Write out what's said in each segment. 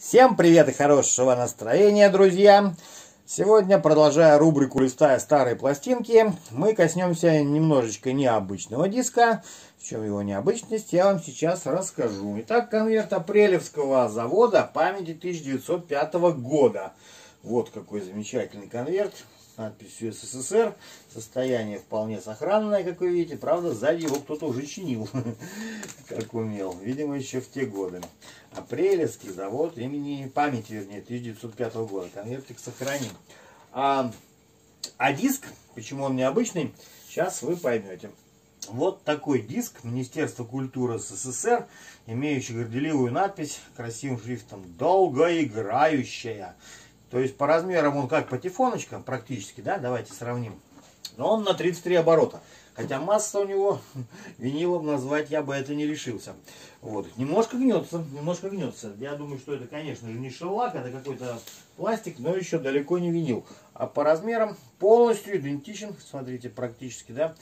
Всем привет и хорошего настроения, друзья! Сегодня, продолжая рубрику «Листая старые пластинки», мы коснемся немножечко необычного диска. В чем его необычность, я вам сейчас расскажу. Итак, конверт апрелевского завода памяти 1905 года. Вот какой замечательный конверт надписью СССР. Состояние вполне сохранное, как вы видите. Правда, сзади его кто-то уже чинил, как умел. Видимо, еще в те годы. Апрелевский завод имени памяти, вернее, 1905 года. Конвертик сохраним. А, а диск, почему он необычный, сейчас вы поймете. Вот такой диск Министерства культуры СССР, имеющий горделивую надпись красивым шрифтом «Долгоиграющая». То есть по размерам он как патефоночка практически, да, давайте сравним. Но он на 33 оборота. Хотя масса у него винилом назвать я бы это не решился. Вот. Немножко гнется, немножко гнется. Я думаю, что это, конечно же, не шеллак, это какой-то пластик, но еще далеко не винил. А по размерам полностью идентичен, смотрите, практически, да,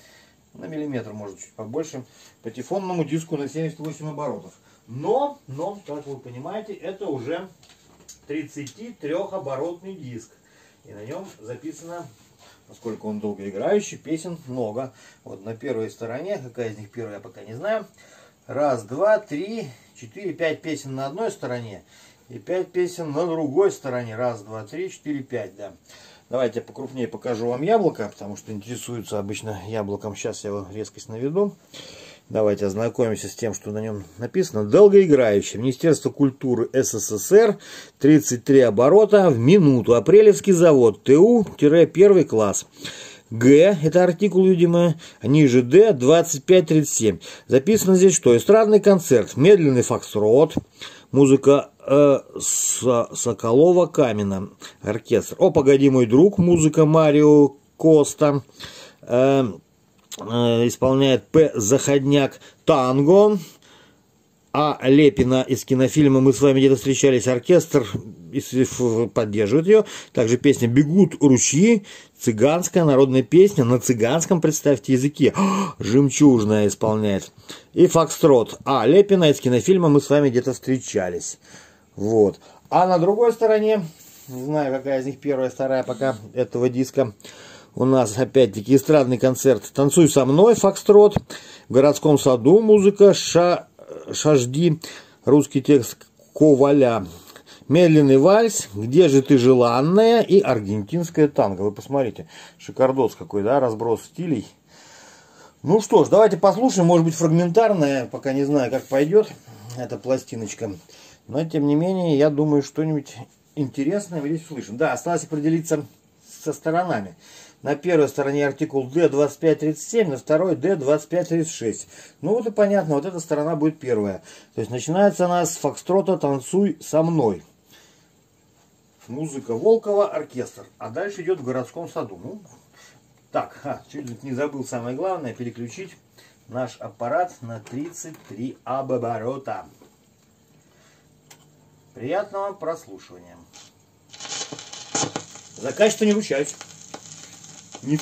на миллиметр, может, чуть побольше, патефонному диску на 78 оборотов. Но, но, как вы понимаете, это уже 33-оборотный диск. И на нем записано, поскольку он долгоиграющий, песен много. Вот на первой стороне, какая из них первая, я пока не знаю. Раз, два, три, четыре, пять песен на одной стороне и пять песен на другой стороне. Раз, два, три, четыре, пять, да. Давайте покрупнее покажу вам яблоко, потому что интересуются обычно яблоком. Сейчас я его резкость наведу. Давайте ознакомимся с тем, что на нем написано. Долгоиграющий. Министерство культуры СССР. 33 оборота в минуту. Апрелевский завод. ТУ-1 класс. Г, это артикул, видимо, ниже Д, 2537. Записано здесь что? Эстрадный концерт, медленный фокстрот, музыка э, Соколова Камина, оркестр. О, погоди, мой друг, музыка Марио Коста. Э, исполняет П. Заходняк «Танго», а Лепина из кинофильма «Мы с вами где-то встречались», оркестр поддерживает ее. Также песня «Бегут ручьи», цыганская народная песня на цыганском, представьте, языке. Жемчужная исполняет. И «Фокстрот». А Лепина из кинофильма «Мы с вами где-то встречались». Вот. А на другой стороне, не знаю, какая из них первая, вторая пока этого диска, у нас опять-таки эстрадный концерт «Танцуй со мной», «Фокстрот», в городском саду музыка «Ша... «Шажди», русский текст «Коваля», медленный вальс, «Где же ты, желанная» и аргентинская танго. Вы посмотрите, шикардос какой, да, разброс стилей. Ну что ж, давайте послушаем, может быть фрагментарная, пока не знаю, как пойдет эта пластиночка. Но, тем не менее, я думаю, что-нибудь интересное мы здесь услышим. Да, осталось определиться со сторонами. На первой стороне артикул D2537, на второй D2536. Ну вот и понятно, вот эта сторона будет первая. То есть начинается она с фокстрота «Танцуй со мной». Музыка Волкова, оркестр. А дальше идет в городском саду. Ну, так, а, чуть не забыл самое главное, переключить наш аппарат на 33 оборота. Приятного прослушивания. За качество не ручаюсь. Ни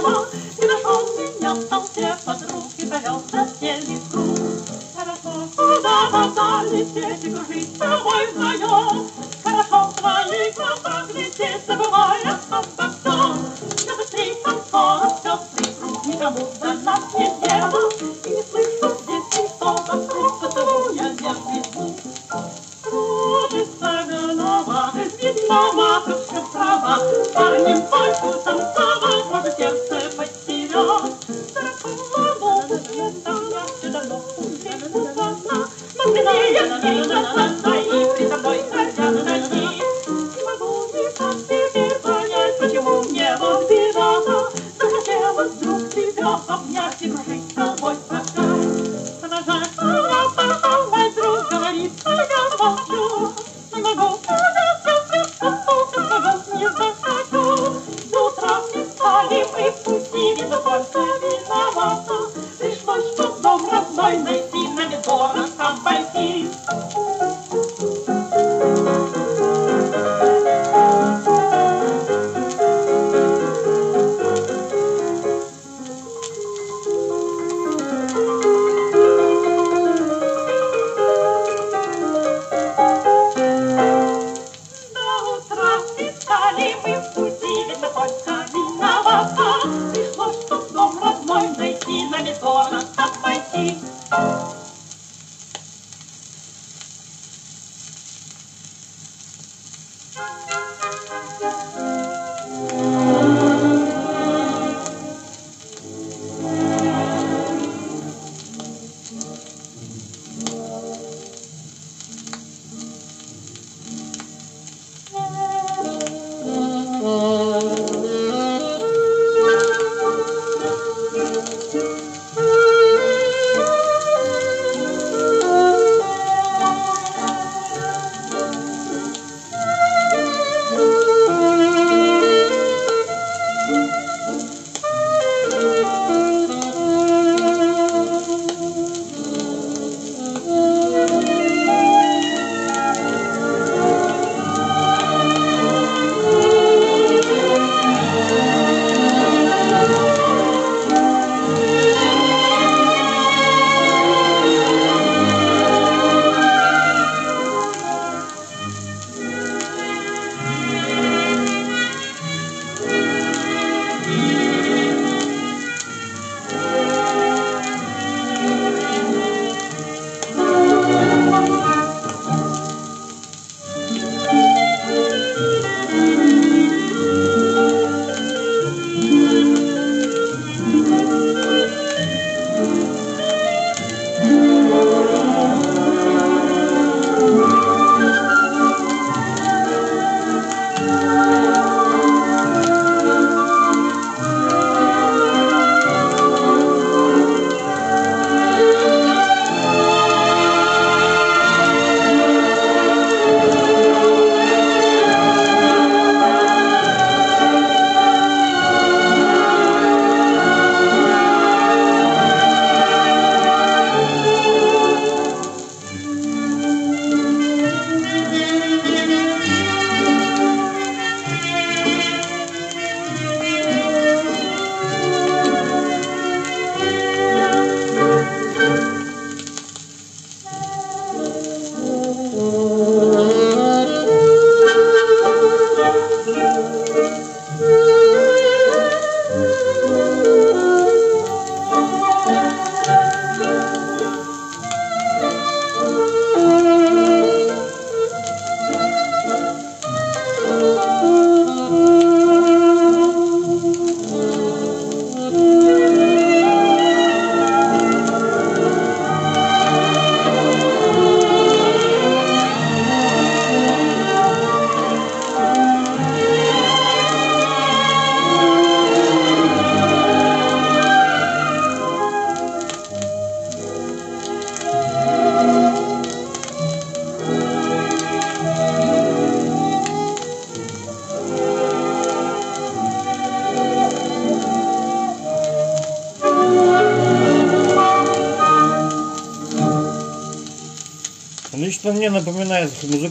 того, и нашел меня в толпе подруг, и повел соседний круг. Хорошо, куда вода лететь и кружить с тобой вдвоем, хорошо в твоих глазах лететь, забывая а об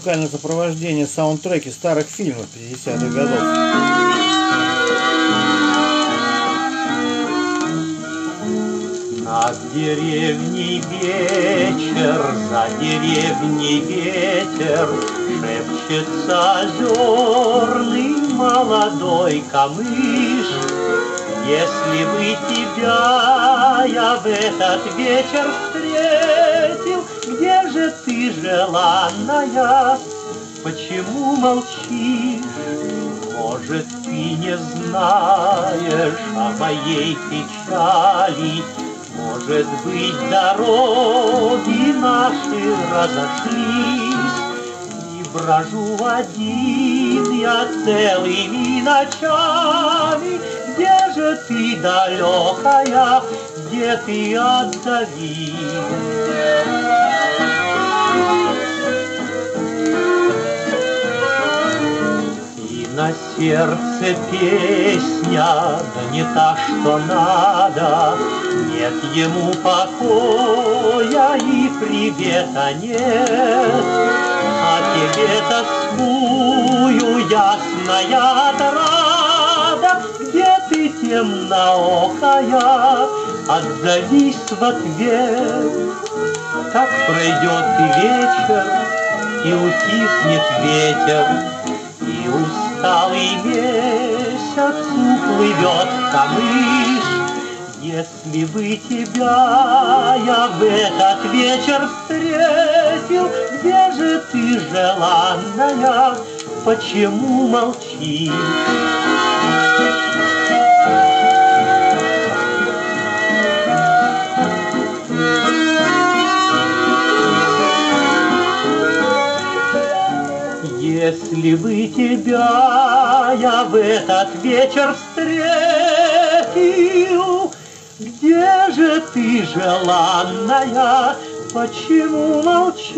музыкальное сопровождение саундтреки старых фильмов 50-х годов. Над деревней вечер, за деревней ветер, Шепчется озерный молодой камыш. Если бы тебя я в этот вечер желанная, почему молчишь? Может, ты не знаешь о моей печали, Может быть, дороги наши разошлись, И брожу один я целыми ночами, Где же ты, далекая, где ты отзовись? И на сердце песня, да не та, что надо, Нет ему покоя и привета нет. А тебе тоскую, ясная отрада, Где ты темноокая, отзовись в ответ. Как пройдет вечер, и утихнет ветер, и усталый месяц уплывет в камыш. Если бы тебя я в этот вечер встретил, Где же ты, желанная, почему молчишь? Если бы тебя я в этот вечер встретил, Где же ты, желанная, почему молчишь?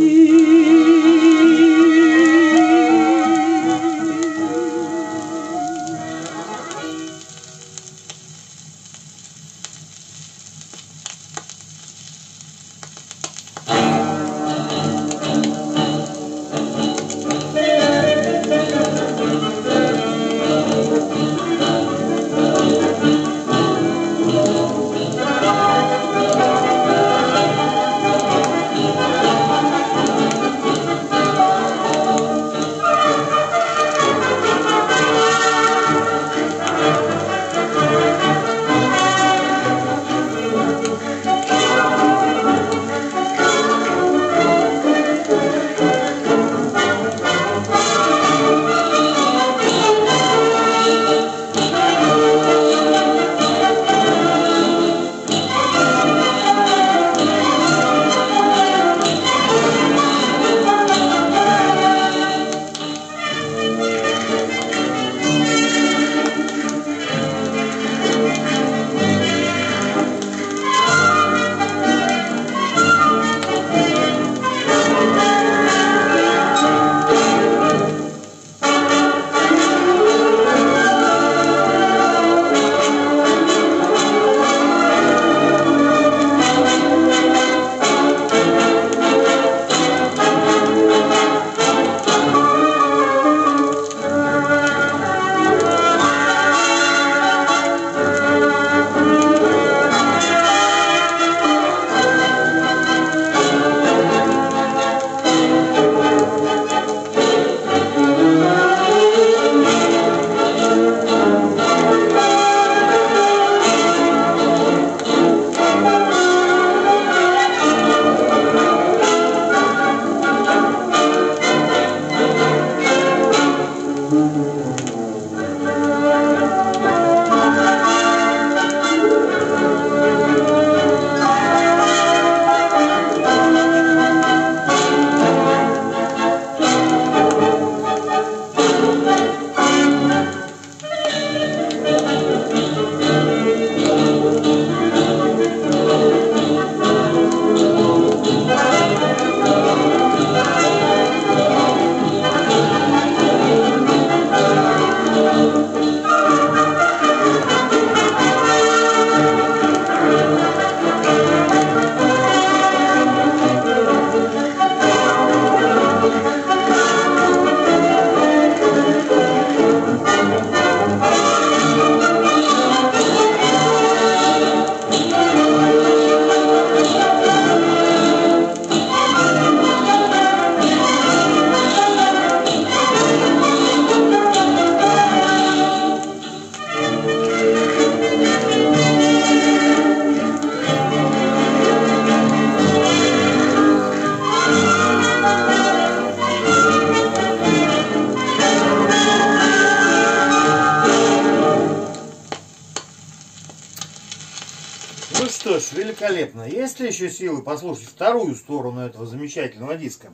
Великолепно. Есть ли еще силы послушать вторую сторону этого замечательного диска?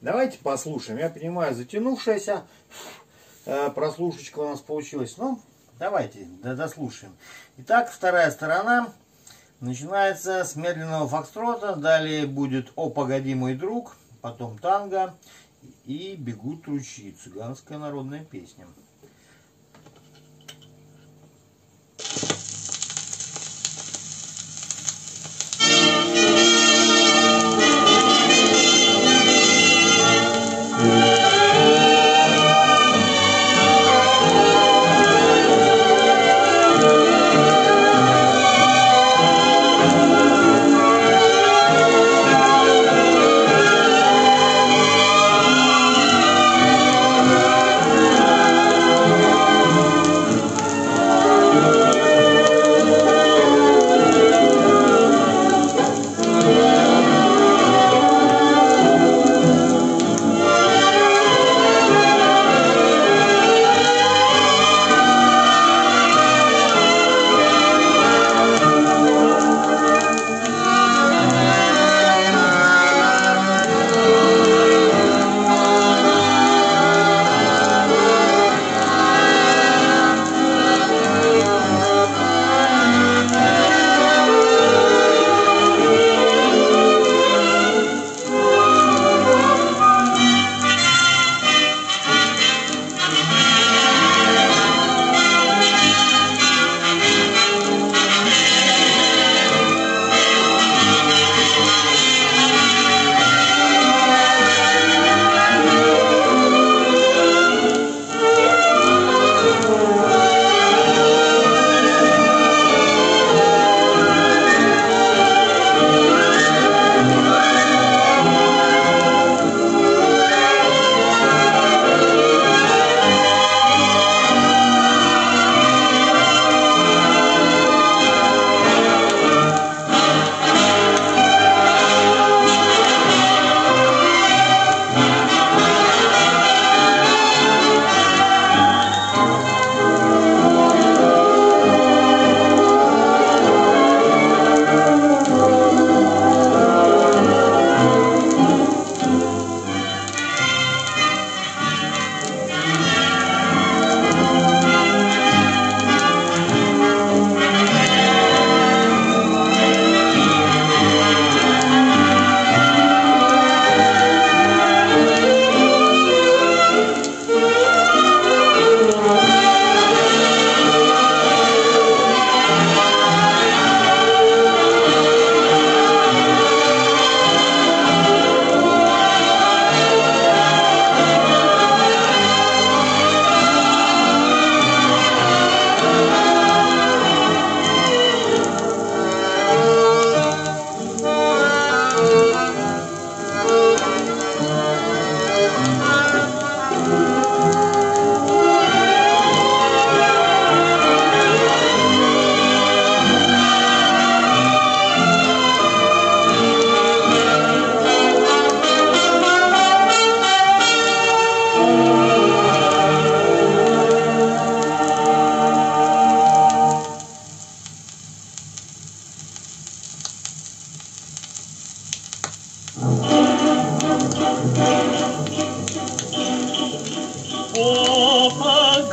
Давайте послушаем. Я понимаю, затянувшаяся э, прослушечка у нас получилась. Ну, давайте дослушаем. Итак, вторая сторона начинается с медленного фокстрота. Далее будет «О, погоди, мой друг», потом танго и «Бегут ручьи». Цыганская народная песня.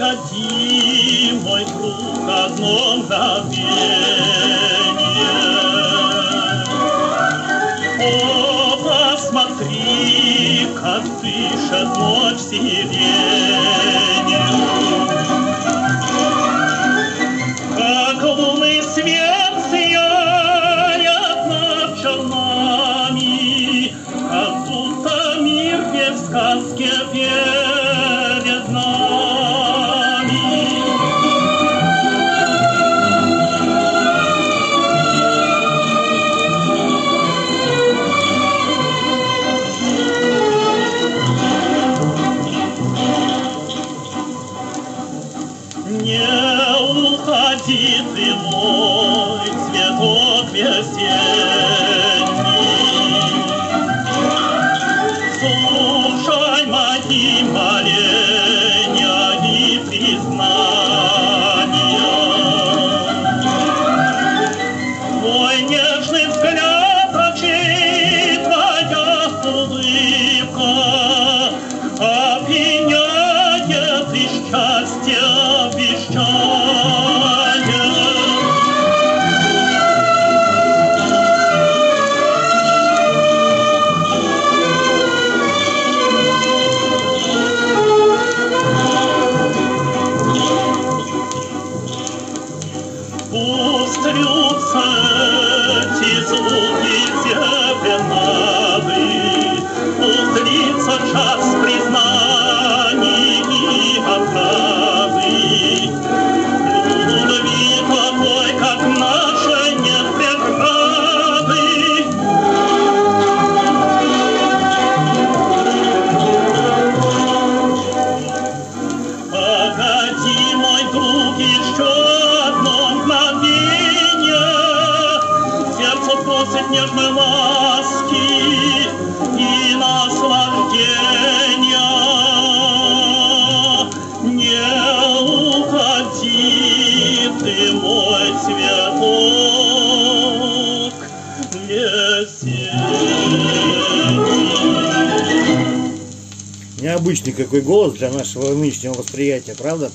Погоди, мой друг, одно мгновение. 八年。погоди, мой друг, еще одно мгновение. Сердце просит нежной ласки, Необычный какой голос для нашего нынешнего восприятия, правда?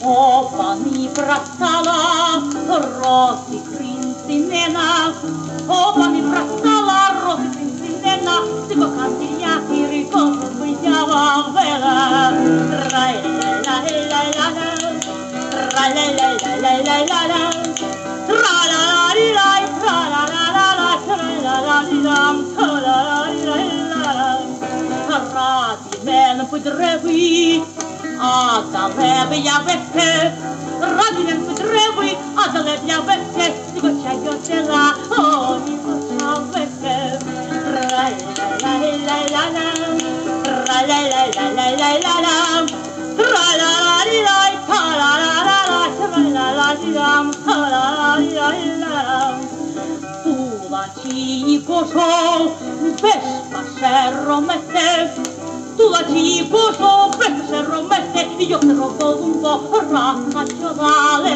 Опани бросала розы принцинена, Опани бросала розы принцинена, Ты бокантия и рыков выява вела. Трай-ля-ля-ля-ля-ля, трай-ля-ля-ля-ля-ля-ля, Раді мен подреви, а далеб я вехе, раді мен подреви, а далеб я вехе, Дівча села, о, ні коса вехе. Ра-ля-ля-ля-ля-ля, ра-ля-ля-ля-ля-ля-ля, тра-ля-ля-ля-ля, та-ля-ля-ля-ля, тра-ля-ля-ля-ля, та-ля-ля-ля-ля. Тулачі кошов, без Tú allí por se romete y yo te rompo un po rajacho va a. La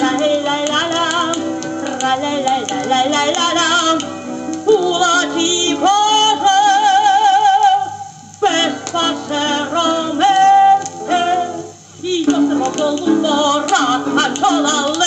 la la la la la la la la la la la la la Tú allí por romete y yo te rompo un poco, rajacho la la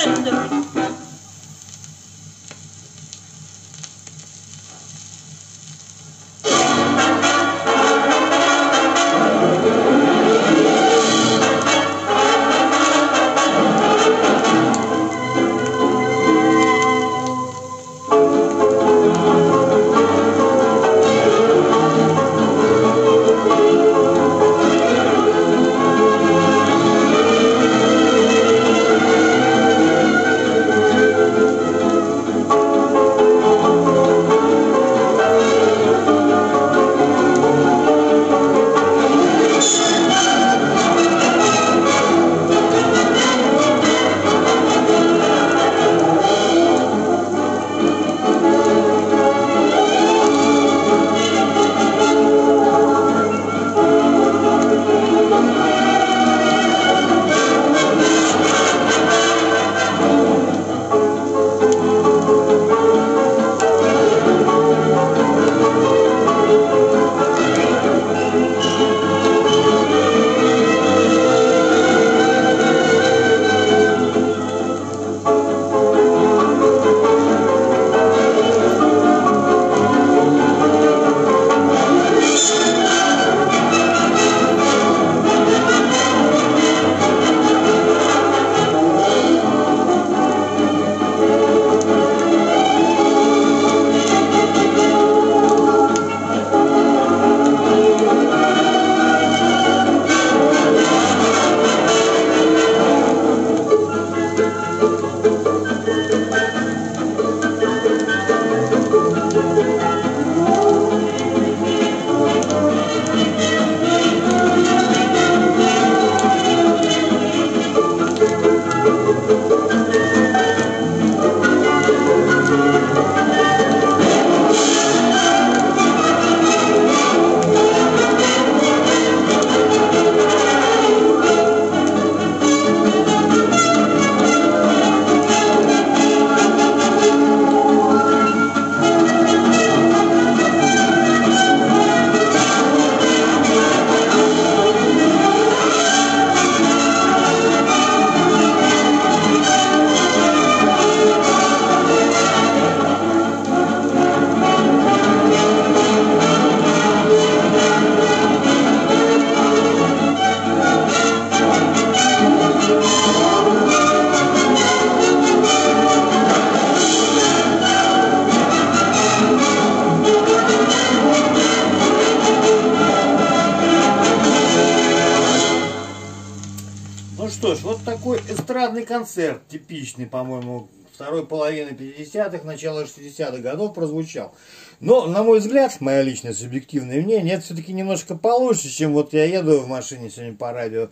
эстрадный концерт, типичный, по-моему, второй половины 50-х, начала 60-х годов прозвучал. Но, на мой взгляд, мое личное субъективное мнение, это все-таки немножко получше, чем вот я еду в машине сегодня по радио,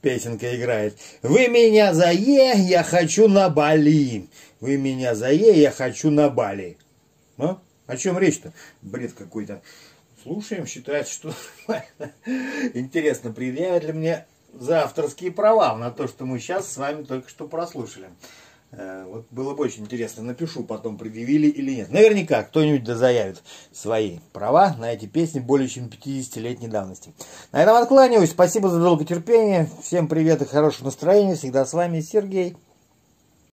песенка играет. Вы меня за Е, я хочу на Бали. Вы меня за Е, я хочу на Бали. Ну, о чем речь-то? Бред какой-то. Слушаем, считается, что интересно, предъявят ли мне за авторские права на то, что мы сейчас с вами только что прослушали. Э, Вот было бы очень интересно, напишу потом, предъявили или нет. Наверняка кто-нибудь да заявит свои права на эти песни более чем 50-летней давности. На этом откланяюсь. Спасибо за долготерпение. Всем привет и хорошего настроения. Всегда с вами Сергей.